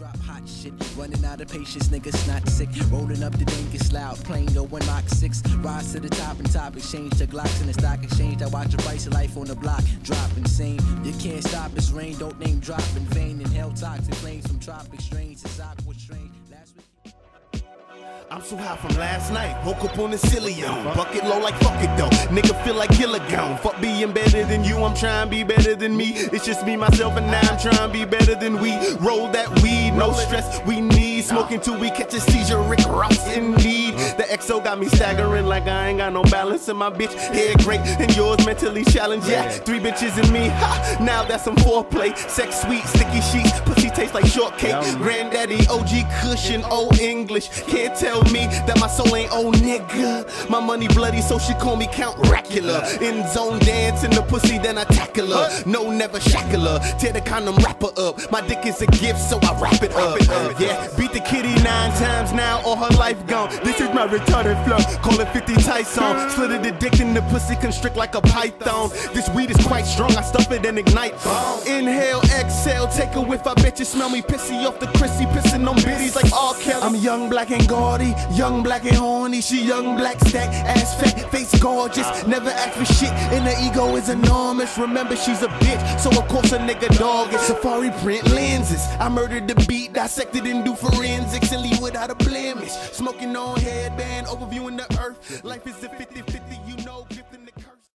drop hot shit. Running out of patience, niggas not sick. Rolling up the dangerous loud plane, go one 6. Rise to the top and top exchange the Glocks in the stock exchange. I watch the price of life on the block drop insane. You can't stop this rain, don't name drop in vain. Inhale toxic flames from tropic strains. It's aqua. I'm so high from last night. Woke up on the on. Bucket low like fuck it though. Nigga feel like killer gone. Fuck being better than you. I'm trying to be better than me. It's just me, myself, and now I'm trying to be better than we. Roll that weed, no stress. We need smoking till we catch a seizure. Rick Ross indeed. XO got me staggering like I ain't got no balance in my bitch. Head great and yours mentally challenged. Yeah, three bitches in me. Ha, now that's some foreplay. Sex sweet, sticky sheets. Pussy taste like shortcake. Granddaddy, OG cushion, old English. Can't tell me that my soul ain't old nigga. My money bloody, so she call me Count Dracula. In zone dance in the pussy, then I tackle her. No, never shackle her. Tear the condom wrapper up. My dick is a gift, so I wrap it up. Yeah, beat the kitty nine times now, all her life gone. This is my retarded flow. Call it 50 Tyson. Slit the dick in the pussy, constrict like a python. This weed is quite strong, I stuff it and ignite. Inhale, exhale, take a whiff. I bet you smell me pissy off the Chrissy, pissing on biddies like R. Kelly. I'm young, black, and gaudy. Young, black, and horny. She young, black, stack, ass fat, face gorgeous. Never ask for shit, and her ego is enormous. Remember, she's a bitch, so of course a nigga dog is. Safari print lenses. I murdered the beat, dissected and do forensics, and leave without a blemish. Smoking on headband, overviewing the earth. Life is a 50 50, you